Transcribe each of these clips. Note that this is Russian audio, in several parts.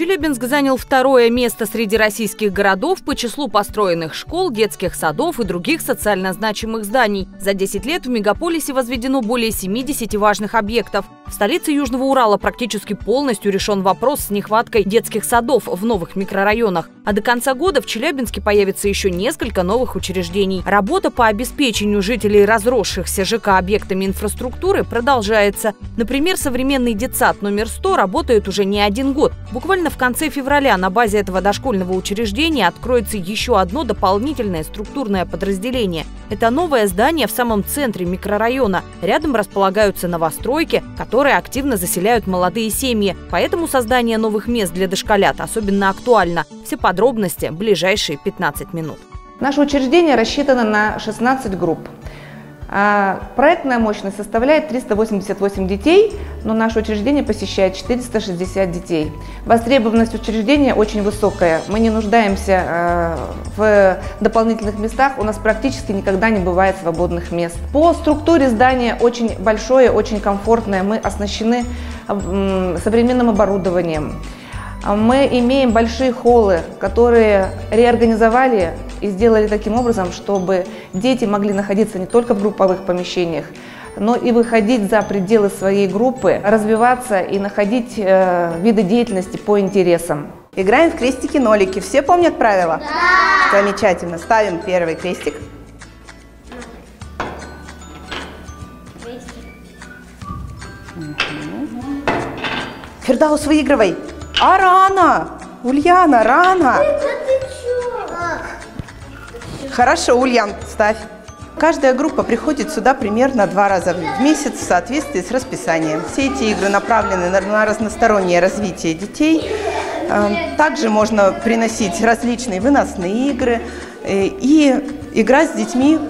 Челябинск занял второе место среди российских городов по числу построенных школ, детских садов и других социально значимых зданий. За 10 лет в мегаполисе возведено более 70 важных объектов. В столице Южного Урала практически полностью решен вопрос с нехваткой детских садов в новых микрорайонах. А до конца года в Челябинске появится еще несколько новых учреждений. Работа по обеспечению жителей разросшихся ЖК объектами инфраструктуры продолжается. Например, современный детсад номер 100 работает уже не один год. Буквально в конце февраля на базе этого дошкольного учреждения откроется еще одно дополнительное структурное подразделение. Это новое здание в самом центре микрорайона. Рядом располагаются новостройки, которые активно заселяют молодые семьи. Поэтому создание новых мест для дошколят особенно актуально. Все подробности ближайшие 15 минут. Наше учреждение рассчитано на 16 групп. А, проектная мощность составляет 388 детей, но наше учреждение посещает 460 детей. Востребованность учреждения очень высокая. Мы не нуждаемся а, в дополнительных местах, у нас практически никогда не бывает свободных мест. По структуре здания очень большое, очень комфортное. Мы оснащены современным оборудованием. Мы имеем большие холлы, которые реорганизовали и сделали таким образом, чтобы дети могли находиться не только в групповых помещениях, но и выходить за пределы своей группы, развиваться и находить э, виды деятельности по интересам. Играем в крестики-нолики. Все помнят правила? Да! Замечательно. Ставим первый крестик. Фердаус, выигрывай. А рано! Ульяна, рано! Хорошо, Ульян, ставь. Каждая группа приходит сюда примерно два раза в месяц в соответствии с расписанием. Все эти игры направлены на разностороннее развитие детей. Эм, также можно приносить различные выносные игры э, и играть с детьми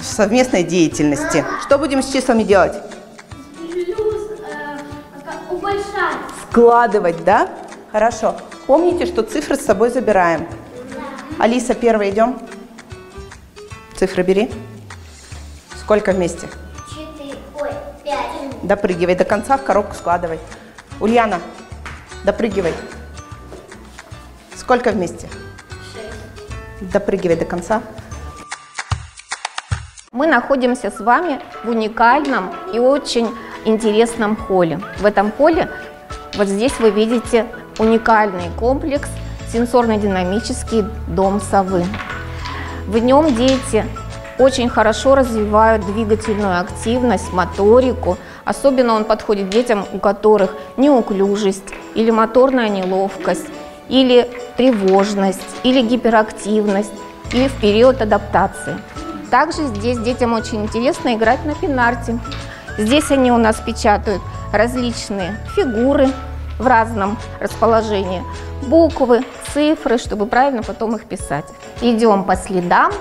в совместной деятельности. Что будем с числами делать? Складывать, да? Хорошо. Помните, что цифры с собой забираем. Алиса, первая идем. Цифры бери. Сколько вместе? Четыре. Ой, пять. Допрыгивай до конца, в коробку складывай. Ульяна, допрыгивай. Сколько вместе? Шесть. Допрыгивай до конца. Мы находимся с вами в уникальном и очень интересном холле. В этом холле вот здесь вы видите уникальный комплекс сенсорно-динамический дом совы. В нем дети очень хорошо развивают двигательную активность, моторику. Особенно он подходит детям, у которых неуклюжесть или моторная неловкость, или тревожность, или гиперактивность, или в период адаптации. Также здесь детям очень интересно играть на пенарте. Здесь они у нас печатают различные фигуры в разном расположении, буквы, цифры, чтобы правильно потом их писать. Идем по следам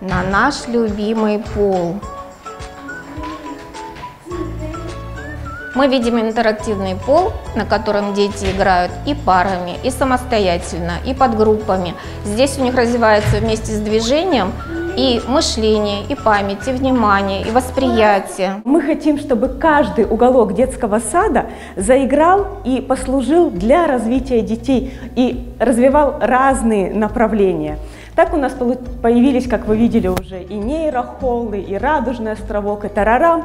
на наш любимый пол. Мы видим интерактивный пол, на котором дети играют и парами, и самостоятельно, и под группами. Здесь у них развивается вместе с движением и мышление, и память, и внимание, и восприятие. Мы хотим, чтобы каждый уголок детского сада заиграл и послужил для развития детей и развивал разные направления. Так у нас появились, как вы видели уже, и нейрохоллы, и радужный островок, и тарарам.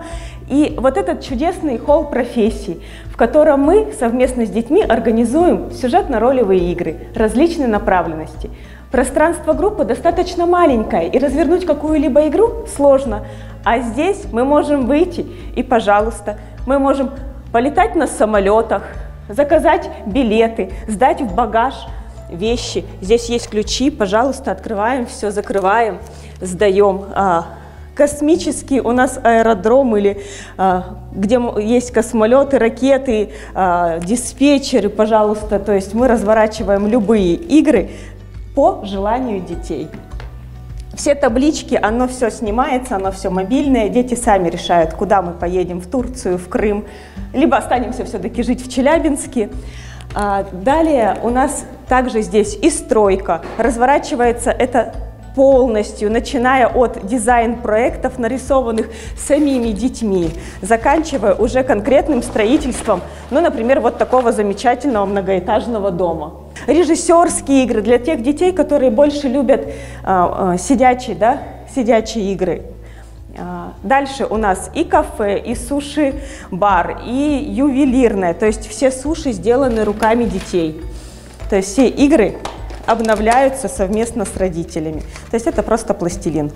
И вот этот чудесный холл профессий, в котором мы совместно с детьми организуем сюжетно-ролевые игры различной направленности. Пространство группы достаточно маленькое, и развернуть какую-либо игру сложно. А здесь мы можем выйти и, пожалуйста, мы можем полетать на самолетах, заказать билеты, сдать в багаж вещи. Здесь есть ключи, пожалуйста, открываем все, закрываем, сдаем. А, космический у нас аэродром или а, где есть космолеты, ракеты, а, диспетчеры, пожалуйста. То есть мы разворачиваем любые игры по желанию детей. Все таблички, оно все снимается, оно все мобильное, дети сами решают, куда мы поедем, в Турцию, в Крым, либо останемся все-таки жить в Челябинске. А далее у нас также здесь и стройка. Разворачивается это полностью, начиная от дизайн-проектов, нарисованных самими детьми, заканчивая уже конкретным строительством, ну, например, вот такого замечательного многоэтажного дома. Режиссерские игры для тех детей, которые больше любят а, а, сидячие, да, сидячие игры. А, дальше у нас и кафе, и суши-бар, и ювелирное, то есть все суши сделаны руками детей. То есть все игры обновляются совместно с родителями. То есть это просто пластилин.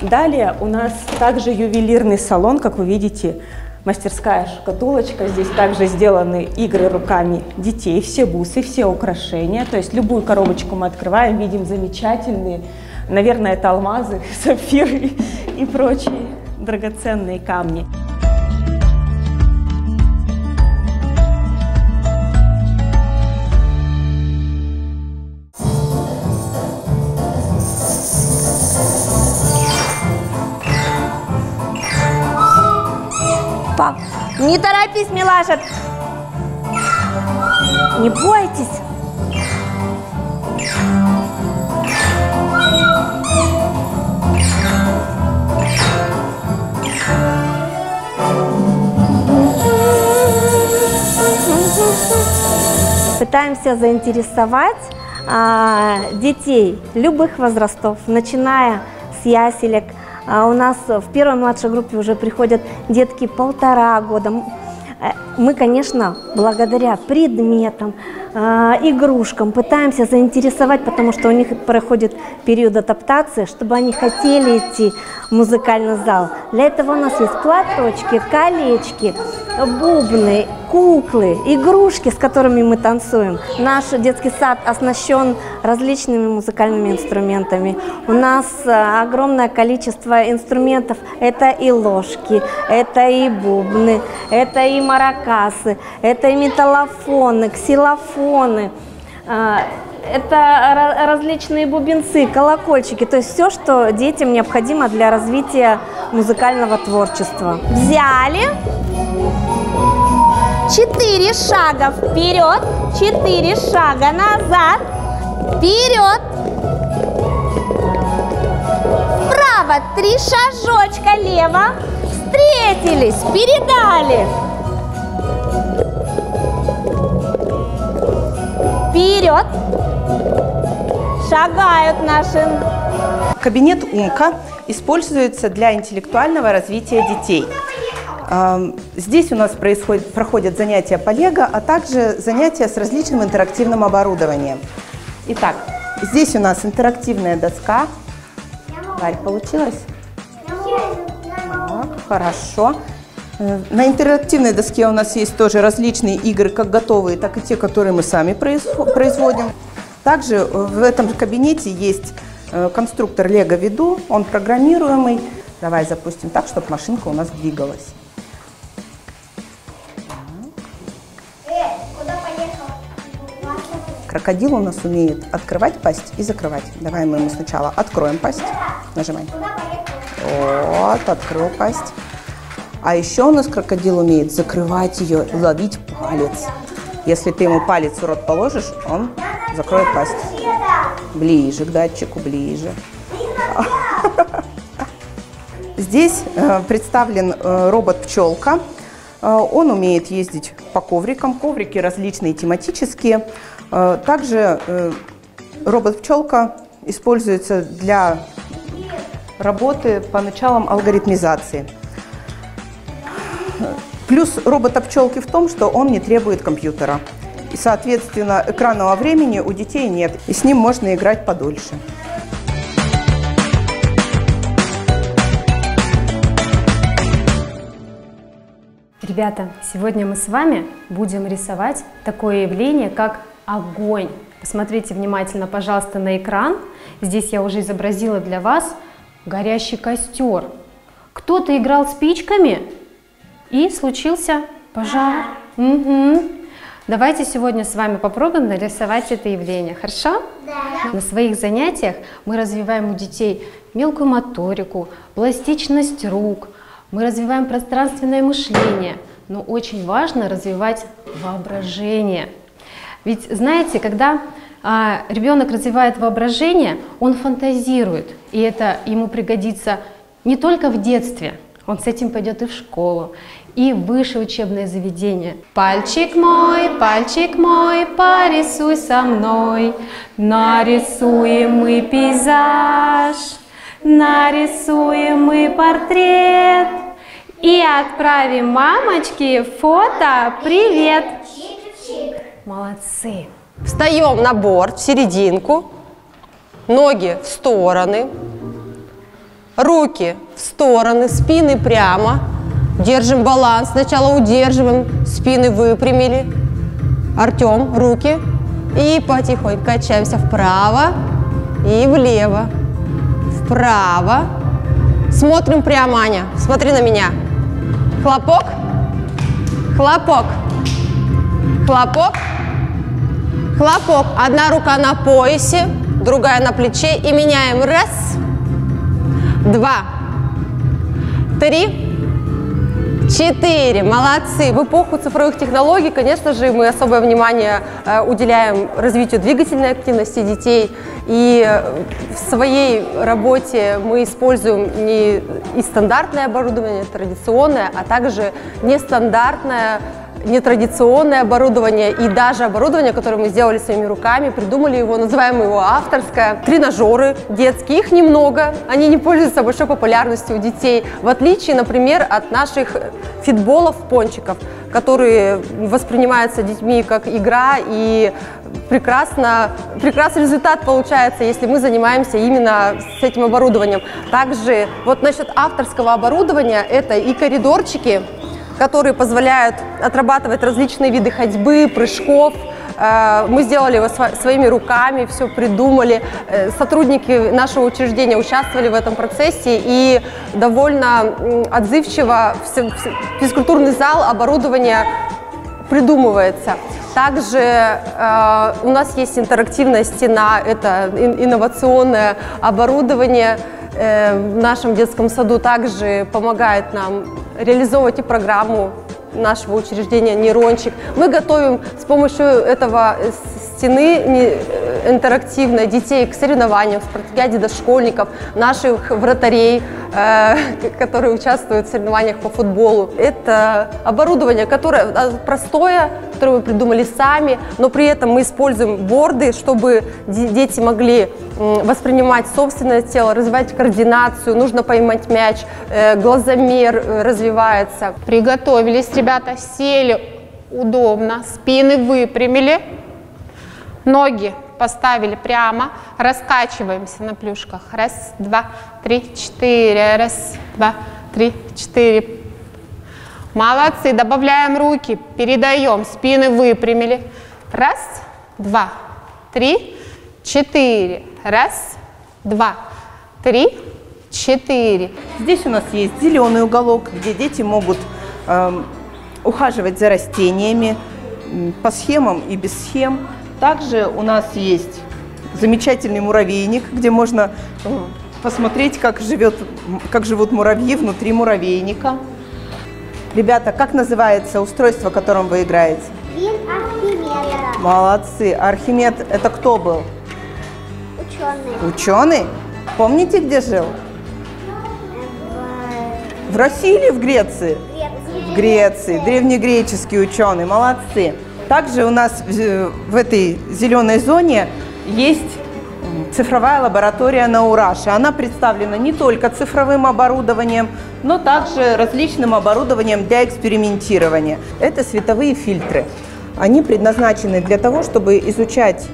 Далее у нас также ювелирный салон, как вы видите, мастерская шкатулочка. Здесь также сделаны игры руками детей, все бусы, все украшения. То есть любую коробочку мы открываем, видим замечательные Наверное, это алмазы, сапфиры и прочие драгоценные камни. Пап, не торопись, милаша. Не бойтесь. Пытаемся заинтересовать а, детей любых возрастов, начиная с яселек. А у нас в первой младшей группе уже приходят детки полтора года. Э, мы, конечно, благодаря предметам, а, игрушкам пытаемся заинтересовать, потому что у них проходит период адаптации, чтобы они хотели идти в музыкальный зал. Для этого у нас есть платочки, колечки, бубны, куклы, игрушки, с которыми мы танцуем. Наш детский сад оснащен различными музыкальными инструментами. У нас э, огромное количество инструментов. Это и ложки, это и бубны, это и маракасы, это и металлофоны, ксилофоны. А, это различные бубенцы, колокольчики, то есть все, что детям необходимо для развития музыкального творчества. Взяли, четыре шага вперед, четыре шага назад, вперед, вправо, три шажочка лево, встретились, передали. Вперед. Шагают наши. Кабинет УМКа используется для интеллектуального развития детей. Здесь у нас происходит, проходят занятия по лего, а также занятия с различным интерактивным оборудованием. Итак, здесь у нас интерактивная доска. Варь, получилось? Так, хорошо. Э, на интерактивной доске у нас есть тоже различные игры, как готовые, так и те, которые мы сами производим. Также в этом кабинете есть э, конструктор Lego Виду, он программируемый. Давай запустим так, чтобы машинка у нас двигалась. Крокодил у нас умеет открывать пасть и закрывать. Давай мы ему сначала откроем пасть. Нажимай. Вот, открыл пасть. А еще у нас крокодил умеет закрывать ее ловить палец. Если ты ему палец в рот положишь, он закроет пасть. Ближе к датчику, ближе. Здесь э, представлен э, робот-пчелка. Э, он умеет ездить по коврикам. Коврики различные, тематические. Также робот-пчелка используется для работы по началам алгоритмизации. Плюс робота пчелки в том, что он не требует компьютера. И, соответственно, экранного времени у детей нет, и с ним можно играть подольше. Ребята, сегодня мы с вами будем рисовать такое явление, как огонь. Посмотрите внимательно, пожалуйста, на экран. Здесь я уже изобразила для вас горящий костер. Кто-то играл спичками, и случился пожар. Угу. Давайте сегодня с вами попробуем нарисовать это явление, хорошо? Да. На своих занятиях мы развиваем у детей мелкую моторику, пластичность рук, мы развиваем пространственное мышление, но очень важно развивать воображение. Ведь знаете, когда а, ребенок развивает воображение, он фантазирует, и это ему пригодится не только в детстве, он с этим пойдет и в школу, и в высшее учебное заведение. Пальчик мой, пальчик мой, порисуй со мной, нарисуем мы пейзаж, нарисуем мы портрет и отправим мамочке фото «Привет». Молодцы! Встаем на борт, в серединку, ноги в стороны, руки в стороны, спины прямо. Держим баланс, сначала удерживаем, спины выпрямили. Артем, руки. И потихоньку качаемся вправо и влево. Вправо. Смотрим прямо, Аня. Смотри на меня. Хлопок. Хлопок. Хлопок. Хлопок. Одна рука на поясе, другая на плече. И меняем. Раз, два, три, четыре. Молодцы. В эпоху цифровых технологий, конечно же, мы особое внимание э, уделяем развитию двигательной активности детей. И в своей работе мы используем не и стандартное оборудование, традиционное, а также нестандартное нетрадиционное оборудование и даже оборудование, которое мы сделали своими руками, придумали его, называем его авторское. Тренажеры детские, их немного, они не пользуются большой популярностью у детей, в отличие, например, от наших фитболов, пончиков, которые воспринимаются детьми как игра и прекрасно, прекрасный результат получается, если мы занимаемся именно с этим оборудованием. Также вот насчет авторского оборудования, это и коридорчики, которые позволяют отрабатывать различные виды ходьбы, прыжков. Э, мы сделали его своими руками, все придумали. Э, сотрудники нашего учреждения участвовали в этом процессе и довольно отзывчиво физкультурный зал, оборудование придумывается. Также э, у нас есть интерактивная стена, это инновационное оборудование в нашем детском саду также помогает нам реализовывать и программу нашего учреждения «Нейрончик». Мы готовим с помощью этого э, стены э, интерактивной детей к соревнованиям, в спартакиаде дошкольников, наших вратарей, э, которые участвуют в соревнованиях по футболу. Это оборудование, которое простое, которое мы придумали сами, но при этом мы используем борды, чтобы дети могли воспринимать собственное тело, развивать координацию, нужно поймать мяч, глазомер развивается. Приготовились, ребята, сели удобно, спины выпрямили. Ноги поставили прямо, раскачиваемся на плюшках. Раз, два, три, четыре. Раз, два, три, четыре. Молодцы. Добавляем руки, передаем. Спины выпрямили. Раз, два, три, четыре. Раз, два, три, четыре. Здесь у нас есть зеленый уголок, где дети могут э, ухаживать за растениями по схемам и без схем. Также у нас есть замечательный муравейник, где можно э, посмотреть, как, живет, как живут муравьи внутри муравейника. Ребята, как называется устройство, которым вы играете? Вин Архимеда. Молодцы. Архимед – это кто был? Ученый. Ученый? Помните, где жил? В России или в Греции? Греции. В Греции. Древнегреческий ученый. Молодцы. Также у нас в этой зеленой зоне есть цифровая лаборатория на Ураше. Она представлена не только цифровым оборудованием, но также различным оборудованием для экспериментирования. Это световые фильтры. Они предназначены для того, чтобы изучать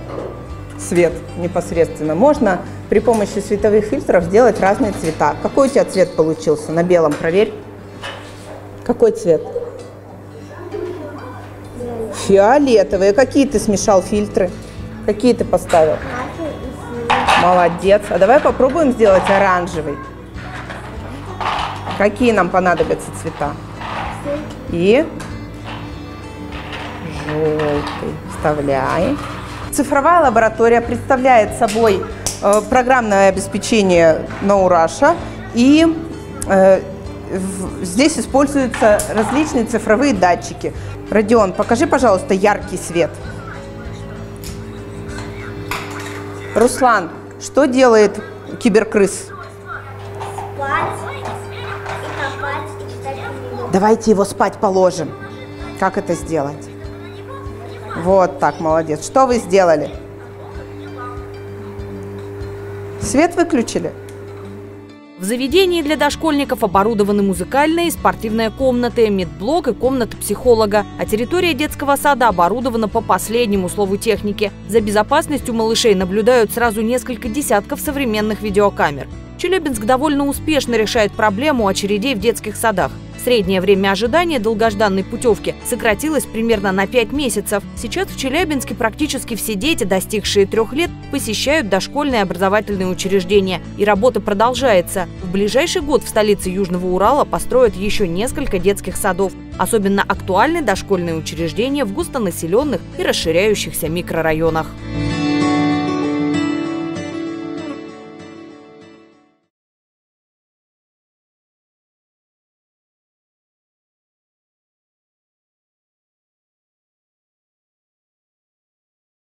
цвет непосредственно. Можно при помощи световых фильтров сделать разные цвета. Какой у тебя цвет получился? На белом проверь. Какой цвет? Фиолетовые. Какие ты смешал фильтры? Какие ты поставил? Молодец. А давай попробуем сделать оранжевый. Какие нам понадобятся цвета? И желтый. Вставляй. Цифровая лаборатория представляет собой э, программное обеспечение Наураша и э, здесь используются различные цифровые датчики. Родион, покажи, пожалуйста, яркий свет. Руслан, что делает киберкрыс? Давайте его спать положим. Как это сделать? Вот так, молодец. Что вы сделали? Свет выключили? В заведении для дошкольников оборудованы музыкальная и спортивная комнаты, медблок и комната психолога. А территория детского сада оборудована по последнему слову техники. За безопасностью малышей наблюдают сразу несколько десятков современных видеокамер. Челябинск довольно успешно решает проблему очередей в детских садах. Среднее время ожидания долгожданной путевки сократилось примерно на 5 месяцев. Сейчас в Челябинске практически все дети, достигшие трех лет, посещают дошкольные образовательные учреждения. И работа продолжается. В ближайший год в столице Южного Урала построят еще несколько детских садов. Особенно актуальны дошкольные учреждения в густонаселенных и расширяющихся микрорайонах.